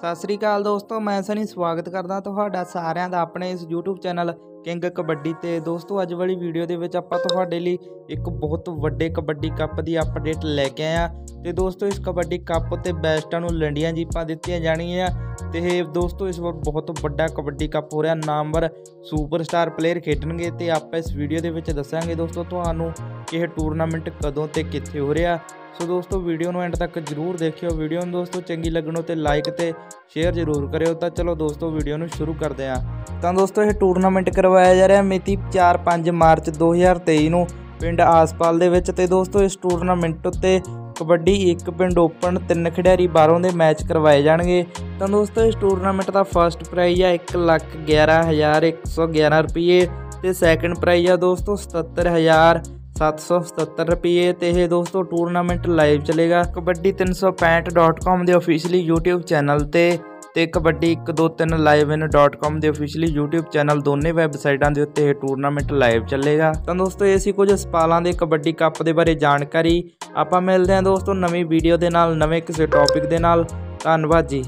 ਸਤਿ ਸ੍ਰੀ ਅਕਾਲ ਦੋਸਤੋ, ਮੈਂ ਸਨੀ ਸਵਾਗਤ ਕਰਦਾ ਤੁਹਾਡਾ ਸਾਰਿਆਂ ਦਾ ਆਪਣੇ ਇਸ YouTube ਚੈਨਲ ਕਿੰਗ ਕਬੱਡੀ ਤੇ। ਦੋਸਤੋ, ਅੱਜ ਵਾਲੀ ਵੀਡੀਓ ਦੇ ਵਿੱਚ ਆਪਾਂ ਤੁਹਾਡੇ ਲਈ ਇੱਕ ਬਹੁਤ ਵੱਡੇ ਕਬੱਡੀ ਕੱਪ ਦੀ ਅਪਡੇਟ ਲੈ ਕੇ ਆਏ ਆ ਤੇ ਦੋਸਤੋ, ਇਸ ਕਬੱਡੀ ਕੱਪ ਤੇ ਬੈਸਟਾਂ ਨੂੰ ਲੰਡੀਆਂ ਜੀਪਾਂ ਦਿੱਤੀਆਂ ਜਾਣਗੀਆਂ। ਤੇ ਇਹ ਦੋਸਤੋ, ਇਸ ਵਾਰ ਬਹੁਤ ਵੱਡਾ ਕਬੱਡੀ ਕੱਪ ਹੋ ਰਿਹਾ। ਨਾਮਵਰ ਸੁਪਰਸਟਾਰ ਪਲੇਅਰ ਖੇਡਣਗੇ ਤੇ ਆਪਾਂ ਇਸ ਵੀਡੀਓ ਦੇ ਵਿੱਚ ਦੱਸਾਂਗੇ ਦੋਸਤੋ ਤੁਹਾਨੂੰ ਕਿ ਇਹ ਟੂਰਨਾਮੈਂਟ ਕਦੋਂ ਤੇ ਕਿੱਥੇ ਹੋ ਰਿਹਾ। ਸੋ ਦੋਸਤੋ, ਵੀਡੀਓ ਨੂੰ ਐਂਡ ਤੱਕ ਜਰੂਰ ਦੇਖਿਓ। ਵੀਡੀਓ ਨੂੰ ਦੋਸਤੋ ਚੰਗੀ ਲੱਗਣੋ ਤੇ ਲਾਈਕ ਤੇ ਸ਼ੇਅਰ ਜਰੂਰ ਕਰਿਓ। ਤਾਂ ਚਲੋ ਦੋਸਤੋ, ਵੀਡੀਓ ਨੂੰ ਸ਼ੁਰੂ ਕਰਦੇ ਹਾਂ। ਤਾਂ ਦੋਸਤੋ, ਇਹ ਟੂਰਨਾਮੈਂਟ ਕਰਵਾਇਆ ਜਾ ਰਿਹਾ ਮਿਤੀ 4-5 ਮਾਰਚ 2023 ਨੂੰ ਪਿੰਡ ਆਸਪਾਲ ਦੇ ਵਿੱਚ। ਤੇ ਦੋਸਤੋ, ਇਸ ਟੂਰਨਾਮੈਂਟ ਉੱਤੇ ਕਬੱਡੀ ਇੱਕ ਪਿੰਡ ਓਪਨ, ਤਿੰਨ ਖਿਡਾਰੀ ਬਾਹਰੋਂ ਦੇ ਮੈਚ ਕਰਵਾਏ ਜਾਣਗੇ। ਤਾਂ ਦੋਸਤੋ ਇਸ ਟੂਰਨਾਮੈਂਟ ਦਾ ਫਰਸਟ ਪ੍ਰਾਈਜ਼ ਆ 111111 ਰੁਪਏ ਤੇ ਸੈਕੰਡ ਪ੍ਰਾਈਜ਼ ਆ ਦੋਸਤੋ 77000 777 ਰੁਪਏ ਤੇ ਇਹ ਦੋਸਤੋ ਟੂਰਨਾਮੈਂਟ ਲਾਈਵ ਚੱਲੇਗਾ। kabaddi365.com ਦੇ ਅਫੀਸ਼ੀਅਲੀ YouTube ਚੈਨਲ ਤੇ ਤੇ kabaddi123livein.com ਦੇ ਅਫੀਸ਼ੀਅਲੀ YouTube ਚੈਨਲ ਦੋਨੇ ਵੈਬਸਾਈਟਾਂ ਦੇ ਉੱਤੇ ਇਹ ਟੂਰਨਾਮੈਂਟ ਲਾਈਵ ਚੱਲੇਗਾ। ਤਾਂ ਦੋਸਤੋ, ਇਹ ਸੀ ਕੁਝ ਸਪਾਲਾਂ ਦੇ ਕਬੱਡੀ ਕੱਪ ਦੇ ਬਾਰੇ ਜਾਣਕਾਰੀ। ਆਪਾਂ ਮਿਲਦੇ ਹਾਂ ਦੋਸਤੋ ਨਵੀਂ ਵੀਡੀਓ ਦੇ ਨਾਲ, ਨਵੇਂ ਕਿਸੇ ਟੌਪਿਕ ਦੇ ਨਾਲ। ਧੰਨਵਾਦ ਜੀ।